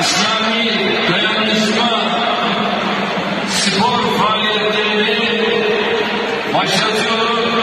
İslami dayanışma spor faaliyetlerini başlatıyoruz.